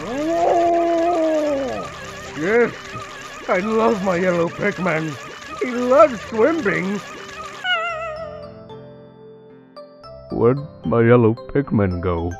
Oh! Yes, I love my yellow Pikmin. He loves swimming. Where'd my yellow Pikmin go?